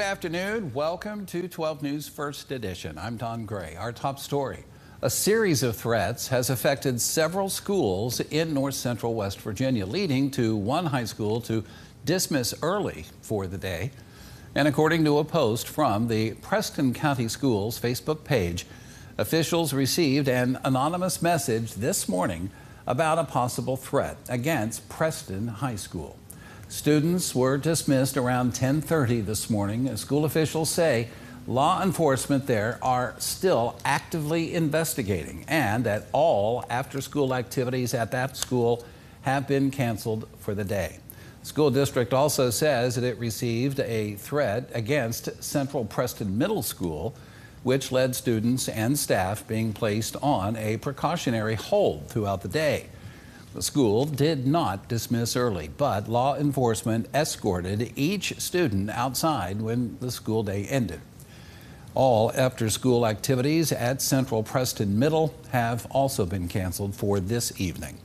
Good afternoon. Welcome to 12 News First Edition. I'm Don Gray. Our top story. A series of threats has affected several schools in north central West Virginia, leading to one high school to dismiss early for the day. And according to a post from the Preston County Schools Facebook page, officials received an anonymous message this morning about a possible threat against Preston High School. Students were dismissed around 10:30 this morning. School officials say law enforcement there are still actively investigating and that all after-school activities at that school have been canceled for the day. School district also says that it received a threat against Central Preston Middle School, which led students and staff being placed on a precautionary hold throughout the day. The school did not dismiss early, but law enforcement escorted each student outside when the school day ended. All after school activities at Central Preston Middle have also been canceled for this evening.